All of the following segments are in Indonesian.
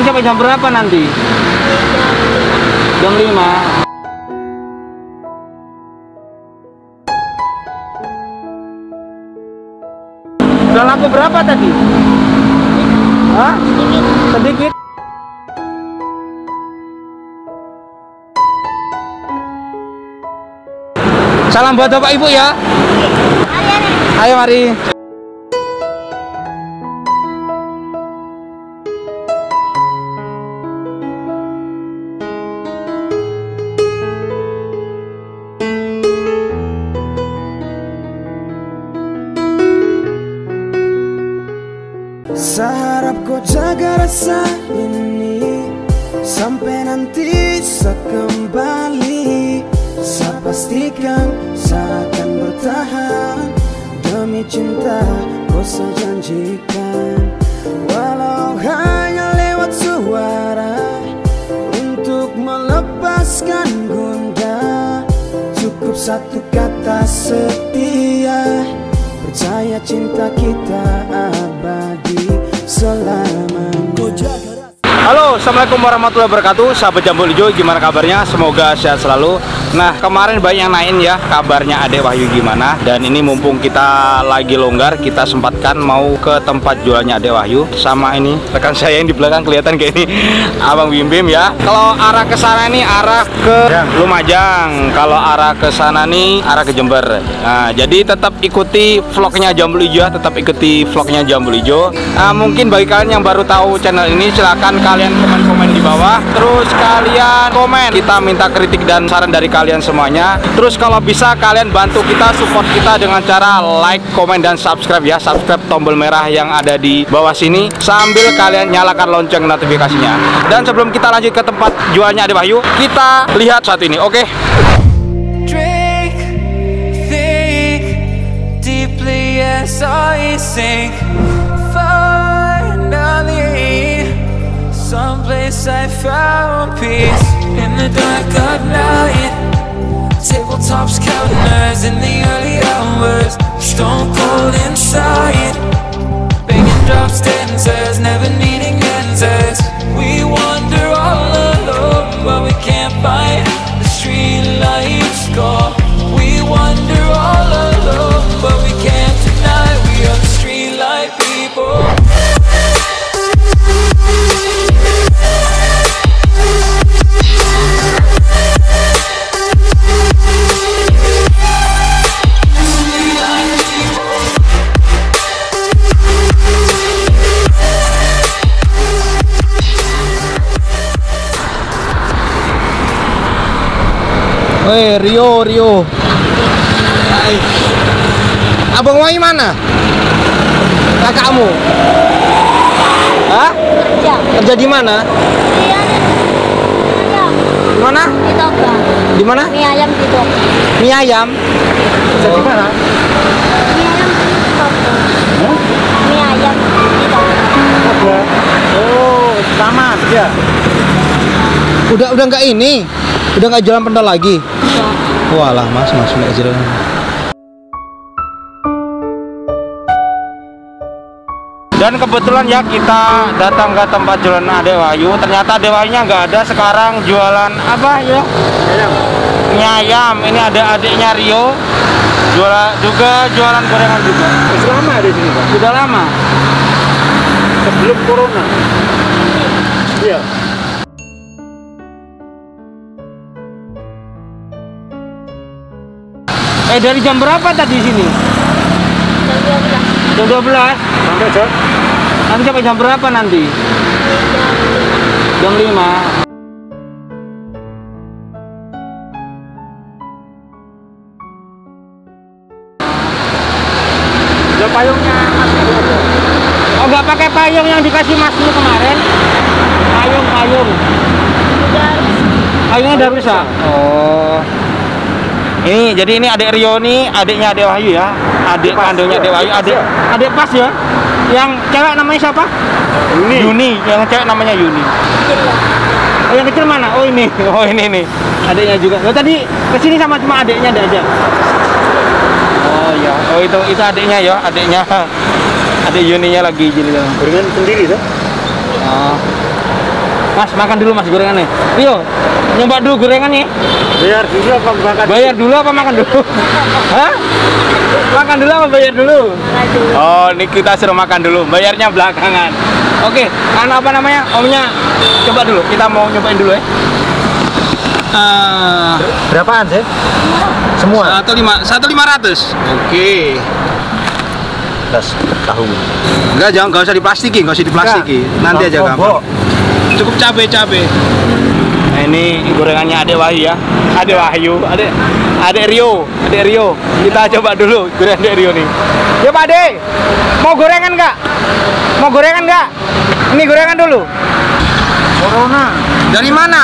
Nanti sampai jam berapa nanti? Jam 5. Udah laku berapa tadi? Hah? Sedikit. Salam buat Bapak Ibu ya. Ayo mari. Seharap kau jaga rasa ini. Sampai nanti saya kembali. Saya pastikan saya akan bertahan. Demi cinta kau saya janjikan Walau hanya lewat suara Untuk melepaskan gundah Cukup satu kata setia. Percaya cinta kita selamanya Kau jaga Halo, Assalamualaikum warahmatullahi wabarakatuh. Sahabat Jambul Ijo, gimana kabarnya? Semoga sehat selalu. Nah, kemarin banyak yang nain ya Kabarnya Adek Wahyu gimana. Dan ini mumpung kita lagi longgar Kita sempatkan mau ke tempat jualnya Adek Wahyu. Sama ini, rekan saya yang di belakang kelihatan kayak ini. Abang Bim Bim ya. Kalau arah ke sana nih, arah ke Lumajang. Kalau arah ke sana nih, arah ke Jember. Nah, jadi tetap ikuti vlognya Jambul Ijo ya. Tetap ikuti vlognya Jambul Ijo Nah, mungkin bagi kalian yang baru tahu channel ini Silahkan kalian komen-komen di bawah. Terus kalian komen. Kita minta kritik dan saran dari kalian semuanya. Terus kalau bisa kalian bantu kita support kita dengan cara like, komen, dan subscribe ya. Subscribe tombol merah yang ada di bawah sini. Sambil kalian nyalakan lonceng notifikasinya. Dan sebelum kita lanjut ke tempat jualnya Ade Wahyu Kita lihat saat ini, oke? Think deeply as I sink. Someplace I found peace in the dark of night. Tabletops counters in the early hours, stone cold inside. Banging drops dancers, never needing Woi Rio Rio Hai. Abang Wahyu mana? Kakakmu? Hah? kerja Kerja di mana? iya Di mana? di Toba Di mana? mie ayam di Toba Mie ayam. Kerja di mana? mie ayam di Toba mie ayam di Toba Oh, sama ya. Udah udah nggak ini, udah nggak jualan pendal lagi. Iya. Walah mas, mas nggak jualan. Dan kebetulan ya kita datang ke tempat jualan Ade Wahyu. Ternyata Ade Wahyunya nggak ada. Sekarang jualan apa ya? Ayam. Ini ada adiknya Rio. Jualan juga jualan gorengan juga. Sudah lama di sini Pak? Sudah lama. Sebelum Corona? Iya. Eh dari jam berapa tadi di sini? jam 12 Jam 12. Sampai jam? Nanti sampai jam berapa nanti? Jam 5. Ya payungnya. Oh nggak pakai payung yang dikasih Mas lu kemarin? Payung, payung. Payungnya udah rusak. Oh. Ini jadi ini adik Rio nih, adiknya Adik Wahyu ya. Adik kandungnya iya, Adik Wahyu, pas, adik iya. adik pas ya. Yang cewek namanya siapa? Ini. Yuni, yang cewek namanya Yuni. Oh yang kecil mana? Oh ini, oh ini nih. Adiknya juga. Oh tadi ke sini sama cuma adiknya ada aja. Oh iya, oh itu itu adiknya ya, adiknya. Adik Yuninya lagi jadi. Gorengan sendiri tuh? Oh. Mas makan dulu mas gorengannya. Rio, nyoba dulu gorengannya. Biar dulu apa makan? Bayar dulu apa makan dulu? Hah? Makan dulu apa bayar dulu? Oh, ini kita suruh makan dulu. Bayarnya belakangan. Oke, anu apa namanya? Omnya coba dulu. Kita mau nyobain dulu ya. Ah, Berapaan sih? Semua. satu lima satu lima ratus. Oke. Das tahu. Enggak, jangan nggak usah diplastiki, nggak usah diplastiki. Nanti aja gampang. Cukup cabe cabe. Nah, ini gorengannya Adek Wahyu ya. Adek Wahyu, Adek Adek Rio, Adek Rio. Kita coba dulu gorengan Adek Rio nih. Ya Pak Ade, mau gorengan nggak? Mau gorengan nggak? Ini gorengan dulu. Corona. Dari mana?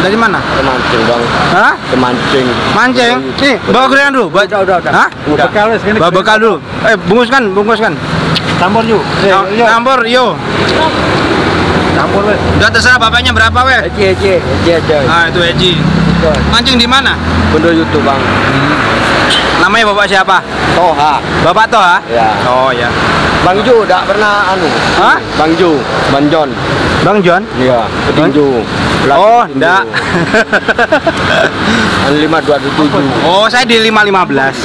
Dari mana? Kemancing bang. Hah? Kemancing. Mancing. Nih, bawa gorengan dulu. Bawa, Udah, udah, udah. Hah? Udah. Bekal. Bawa bekal dulu. Eh, bungkuskan, bungkuskan. Campur yuk. Cam- Campur, yo. Campur wes. Udah terserah bapaknya berapa, weh? Eci eci eci aja. Ah, itu Eji. Mancing di mana? Bendo YouTube bang. Namanya bapak siapa? Toha. Bapak Toha? Ya. Oh ya. Bang udah pernah anu. Hah? Bang Ju, Bang John. Bang John? Iya. Petinju. Oh, enggak. Anu lima dua tujuh. oh, saya di 515.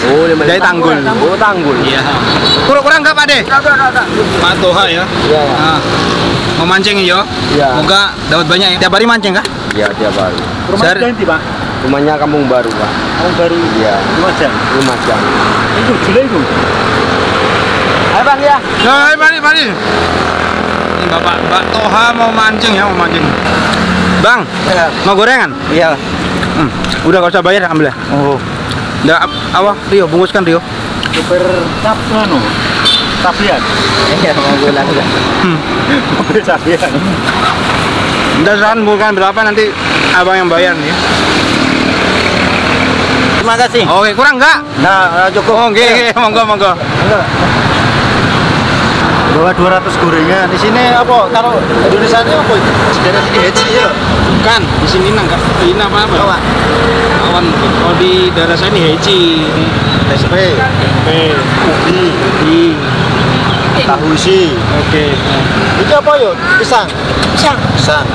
Oh, lima Dari Tanggul. Oh, Tanggul. Iya. Kurang-kurang enggak, Pak De? Pak Toha ya. Iya. Ah. Mau mancing yo? Iya. Moga dapat banyak ya. Tiap hari mancing kah? Iya, tiap hari. Sehari- ganti, Pak. Rumahnya Kampung Baru, Pak. Kampung Baru. Iya. Lima jam. Lima jam. Itu gila itu. Ayo Bang ya. Nah, mari, mari. Ini Bapak, Mbak Toha mau mancing ya, mau mancing. Bang, Iya. mau gorengan? Iya. Hmm. Udah gak usah bayar, ambil ya. Oh. Ap- apa? Rio, bungkuskan Rio. Super tap anu. Tapian. Iya, mau bilang ya. Hmm. Mobil tapian. Udah saran bukan berapa nanti abang yang bayar nih. Terima kasih. Oke, kurang nggak? Nah, cukup. Oke, oke, monggo, monggo. Bawa 200 gorengan. Di sini apa? Kalau Indonesia ini apa? Sejarah ini haji ya. Bukan, di sini nang nggak ini apa apa? Bawa. Awan. Kalau di daerah saya ini heci. SP, Oke. ubi, Di. tahu isi. Oke. Itu apa yuk? Pisang. Pisang. Pisang.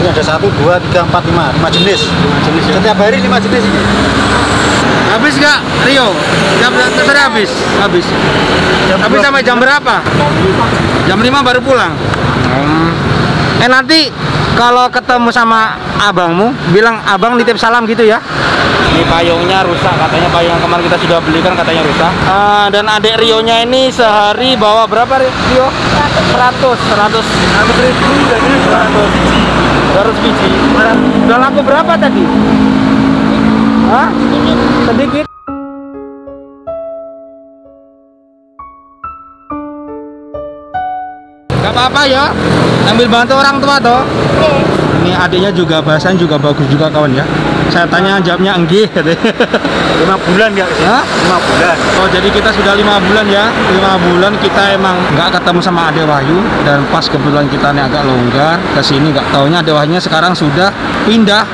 Ini ada satu, dua, tiga, empat, lima, lima jenis. Lima jenis ya. Setiap hari lima jenis ini. Habis nggak, Rio? Jam terserah habis. Habis. Habis dua- sampai jam berapa? Jam 5 baru pulang. Eh nanti kalau ketemu sama abangmu, bilang abang nitip salam gitu ya. Ini payungnya rusak, katanya payung yang kemarin kita sudah belikan katanya rusak. Ah, dan adik Rio-nya ini sehari bawa berapa Rio? 100, 100, 100 ribu, 100, 100 biji. Udah laku berapa tadi? Hah? Sedikit. Gak apa-apa ya, ambil bantu orang tua toh. Oke. Ini adiknya juga bahasan juga bagus juga kawan ya. Saya tanya jawabnya enggih katanya. Lima bulan ya? Hah? Lima bulan. Oh jadi kita sudah lima bulan ya lima bulan kita emang nggak ketemu sama Ade Wahyu dan pas kebetulan kita nih agak longgar ke sini nggak taunya Ade Wahyunya sekarang sudah pindah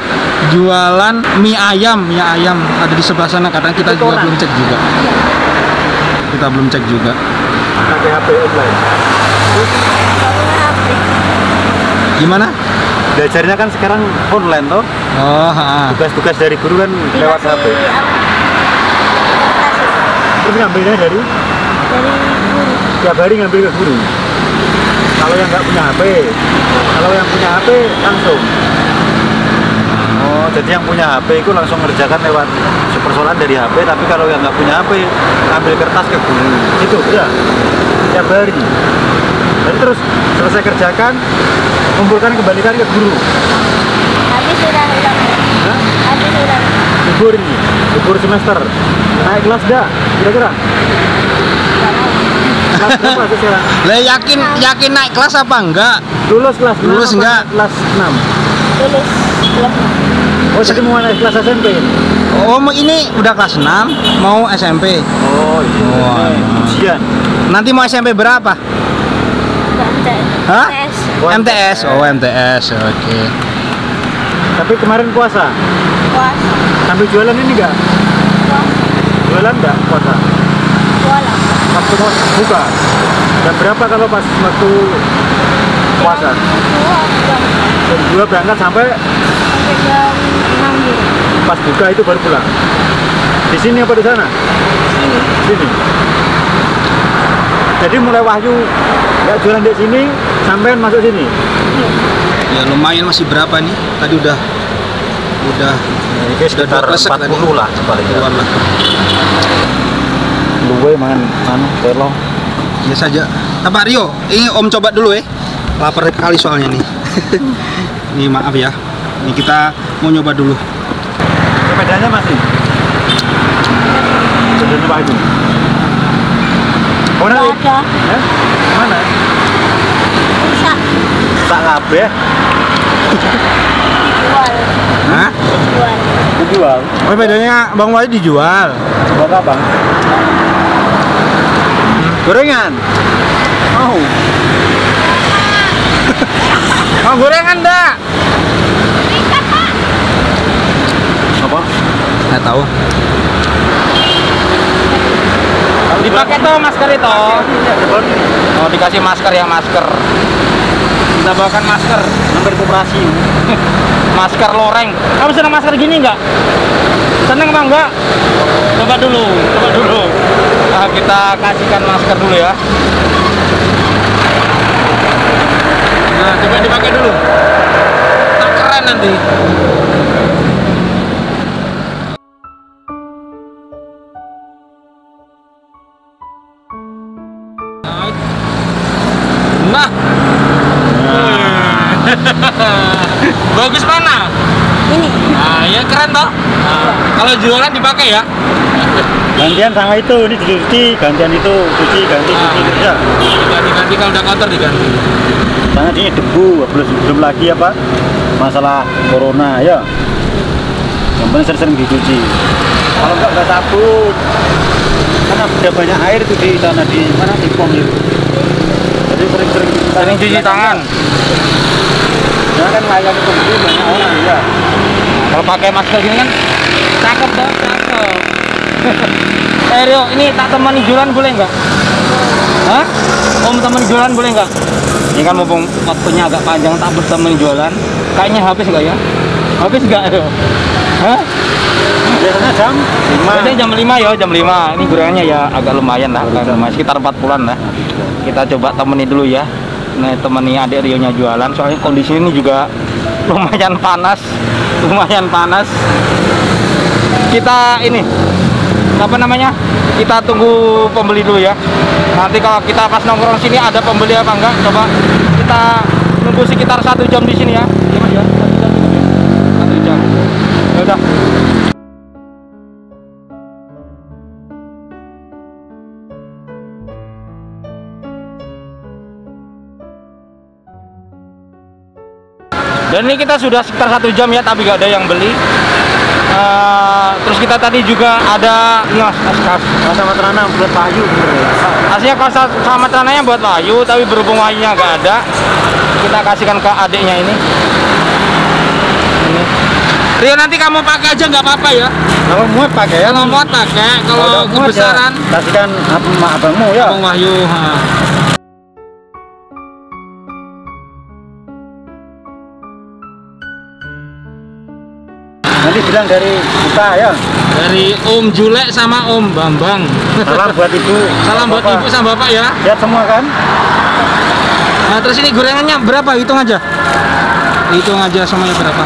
jualan mie ayam mie ayam ada di sebelah sana katanya kita juga belum cek juga kita belum cek juga Pakai HP online. gimana Belajarnya kan sekarang online toh. oh. Tugas-tugas dari guru kan lewat HP. Dikasih apa? Dikasih Terus ngambilnya dari dari guru. tiap hari ngambil ke guru. Kalau yang nggak punya HP, kalau yang punya HP langsung. Oh, jadi yang punya HP itu langsung ngerjakan lewat persoalan dari HP, tapi kalau yang nggak punya HP, ambil kertas ke guru. Itu ya, tiap hari. Jadi terus selesai kerjakan, kumpulkan kembalikan ke guru. Habis sudah hilang. Hah? Habis sudah. Libur ini, libur semester. Naik kelas dah, kira-kira. Lah yakin yakin naik kelas apa enggak? Lulus kelas 6 Lulus enggak? Kelas 6. Lulus kelas Oh, jadi mau naik kelas SMP? Oh mau ini udah kelas 6 mau SMP. Oh, iya. Ujian. Nanti mau SMP berapa? Hah? MTS. Oh, MTS. Oh MTS. Oke. Tapi kemarin puasa. Puas. Sambil jualan ini enggak? Puas. Jualan enggak puasa? Puasa. Waktu buka. Dan berapa kalau pas waktu puasa? Puas. Jam 2 berangkat sampai sampai jam 6 gitu pas buka itu baru pulang. Di sini apa di sana? sini Sini. Jadi mulai Wahyu nggak jualan di sini, sampean masuk sini. Ya lumayan masih berapa nih? Tadi udah udah Ini sekitar dua kresek 40 tadi. lah lah. Luwe mangan anu telo. Ya saja. Nah, Pak Rio, ini Om coba dulu ya. Lapar kali soalnya nih. ini maaf ya. Ini kita mau nyoba dulu. Sepedanya masih. Sepedanya Wahyu. Oh, nanti. ada Hah? Mana? rusak Tak kabeh dijual Hah? dijual dijual. Oh, bedanya Bang Wahyu dijual. Buat apa? Gorengan. Mau. Oh, gorengan enggak? Apa? Nggak tahu. Dipakai tuh masker itu. Oh, dikasih masker ya masker. Kita bawakan masker. Hampir koperasi. Masker loreng. Kamu senang masker gini nggak? Seneng apa enggak? Coba dulu, coba dulu. Nah, kita kasihkan masker dulu ya. Nah, coba dipakai dulu. Tak keren nanti. Bagus mana? ini Nah, ya keren toh. Nah, kalau jualan dipakai ya. Gantian sama itu, ini dicuci, gantian itu cuci, ganti, Ah. cuci, kerja. Diganti-ganti kalau udah kotor diganti. Karena ini debu, belum belum lagi apa masalah corona ya. Yang penting sering-sering dicuci. Kalau enggak enggak sabun. Karena udah banyak air tuh di sana di mana di pom itu. Jadi sering-sering Sering cuci tangan. Kan layani pembeli banyak orang ya. Kalau pakai masker gini kan cakep banget, cakep. eh Rio, ini tak temani jualan boleh nggak? Hah? Om temani jualan boleh nggak? Ini kan mumpung waktunya agak panjang, tak bertemani jualan. Kayaknya habis nggak ya? Habis nggak Rio? Hah? Biasanya jam 5. Biasanya jam 5 ya, jam 5. Ini gorengannya ya agak lumayan lah, agak lumayan sekitar 40-an lah. Kita coba temani dulu ya. Nah, temani adik Rio-nya jualan, soalnya kondisi ini juga lumayan panas, lumayan panas. Kita ini apa namanya? Kita tunggu pembeli dulu ya. Nanti kalau kita pas nongkrong sini ada pembeli apa enggak? Coba kita nunggu sekitar satu jam di sini ya. Iya ya. Satu jam. Ya udah. Dan ini kita sudah sekitar satu jam ya, tapi nggak ada yang beli. Eh, terus kita tadi juga ada ini mas, kas sama terana buat payu ya. Aslinya kas sama tanahnya buat Wahyu, tapi berhubung Wahyunya nggak ada, kita kasihkan ke adiknya ini. Ini. Rio nanti kamu pakai aja nggak apa-apa ya. Kalau muat pakai ya. Kalau muat pakai, kalau ya, kebesaran kasihkan apa mak abangmu ya. Abang Wahyu. ha. Bilang dari kita ya. Dari Om Julek sama Om Bambang. Salam buat ibu. Salam buat Bapak. ibu sama bapak ya. Lihat semua kan? Nah terus ini gorengannya berapa? Hitung aja. Hitung aja semuanya berapa.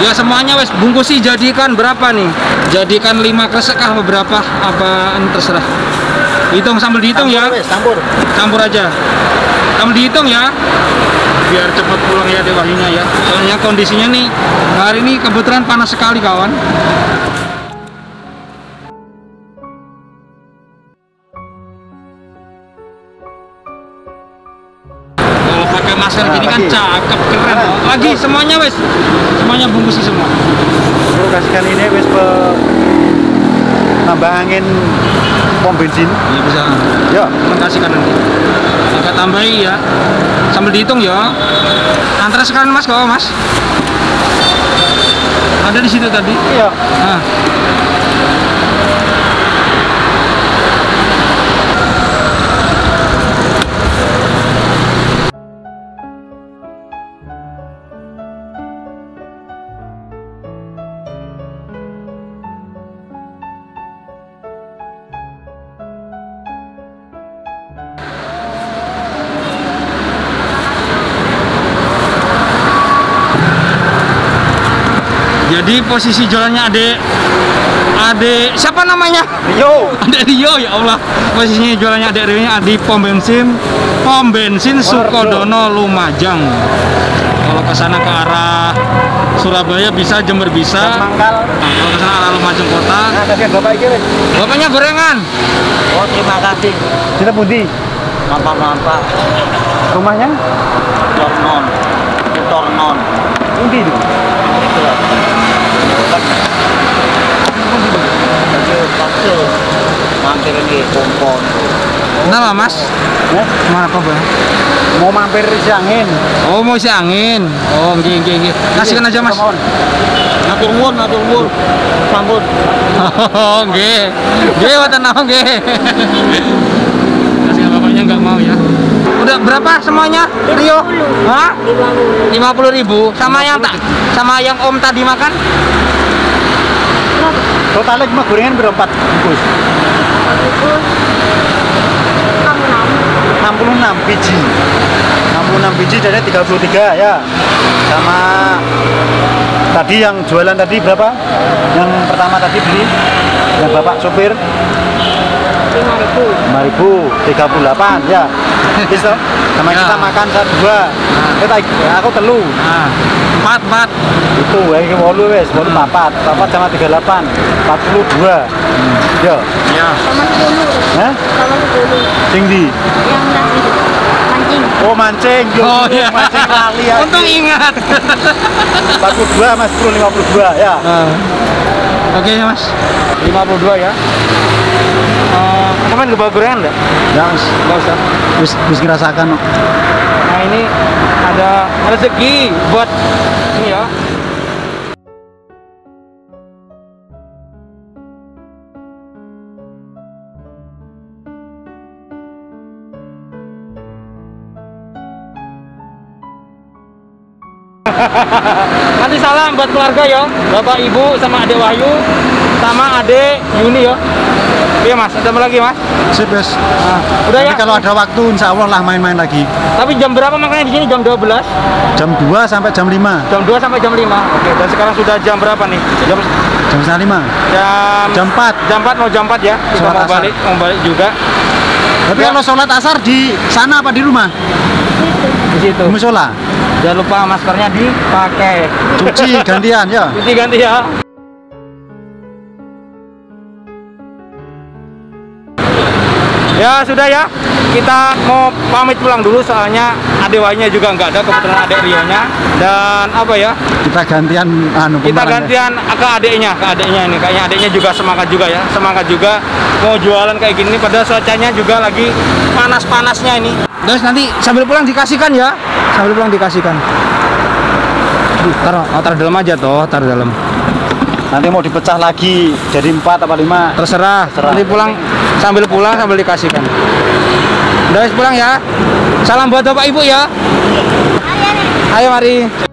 Ya semuanya wes bungkusi jadikan berapa nih? Jadikan 5 kresek kah apa berapa? Apa terserah. Hitung sambil dihitung ya. Campur, wes, Campur. Campur aja. Sambil dihitung ya. Biar cepat pulang ya Dek Wahyunya ya. Soalnya kondisinya nih hari ini kebetulan panas sekali kawan. Kalau pakai masker Nah, gini kan lagi. cakep keren. Nah, Lagi semuanya wes. Semuanya bungkusi semua. Lu kasihkan ini wes pe tambah angin pom bensin. Ya bisa. Ya. Kasihkan nanti. Agak tambahi ya. Sambil dihitung ya. Antara sekarang mas kau mas. Ada di situ tadi. Iya. Nah. Jadi posisi jualannya adek Adek siapa namanya? Yo, Adek Rio ya Allah. Posisinya jualannya Adek Rio nya di pom bensin pom bensin Sukodono Lumajang. Kalau ke sana ke arah Surabaya bisa, Jember bisa. Nah, kalau ke sana arah Lumajang kota, Nah, bapak ini. bapaknya gorengan. Oh, terima kasih. Kita pundi? Mampak-mampak Rumahnya? Tornon Tornon Pundi itu. Mampir ini kompon Kenapa Mas? Ya, Mana apa bang? mau mampir isi angin. Oh mau isi angin. Oh nggih nggih nggih. Kasihkan aja Mas. Ngatur nuwun, ngatur nuwun Sampun Oh nggih. Nggih wonten naon nggih. Kasihkan bapaknya nggak mau ya. Udah berapa semuanya? Rio? Hah? lima puluh 50 ribu sama yang tak sama yang Om tadi makan? Totalnya cuma gorengan berempat bungkus. bungkus enam enam 66 biji. 66 biji dan 33 ya. Sama tadi yang jualan tadi berapa? Yang pertama tadi beli yang Bapak sopir lima ribu 5038 ya. Bisa sama Ya. kita makan satu dua. Kita aku telu. Nah, empat empat. Itu ya iki wolu wis, wolu papat. Papat sama 38. 42. Yo. Ya. sama sepuluh Hah? sama sepuluh Sing di? yang tadi mancing Oh mancing, yo. Oh iya. mancing lali ya. Untung ingat. 42 Mas Bro 52 ya. Ah. Oke ya Mas. 52 ya. Uh, Kemarin bawa gorengan enggak? Ya, Mas. Enggak usah. Wis wis ngerasakan. Nah ini ada rezeki buat ini ya. Nanti salam buat keluarga ya, bapak ibu sama adik Wahyu sama adik Yuni ya. Iya mas, ada lagi mas? Sip, Mas. Nah, udah ya. Nanti kalau ada waktu insya Allah lah main-main lagi. Tapi jam berapa makanya di sini jam 12? Jam 2 sampai jam 5. Jam 2 sampai jam 5. Oke, dan sekarang sudah jam berapa nih? Jam Jam setengah 5. jam Jam 4. jam 4 mau jam 4 ya. Kita Sholat mau asar. balik, mau balik juga Tapi Ya. kalau sholat asar di sana apa di rumah? di situ. Di musola. Jangan lupa maskernya dipakai. Cuci gantian ya. Cuci ganti ya. Ya sudah ya, kita mau pamit pulang dulu soalnya adik Wahnya juga nggak ada kebetulan adik Rionya. Dan apa ya? Kita gantian anu kita ya. gantian ke adiknya ke adiknya ini. Kayaknya adiknya juga semangat juga ya. Semangat juga mau jualan kayak gini padahal cuacanya juga lagi panas-panasnya ini. Guys nanti sambil pulang dikasihkan ya. Sambil pulang dikasihkan. Taruh, oh, taruh dalam aja toh, taruh dalam. Nanti mau dipecah lagi jadi 4 apa 5. Terserah. Terserah. Nanti pulang sambil pulang sambil dikasihkan. Udah guys pulang ya. Salam buat bapak ibu ya. Ayo mari.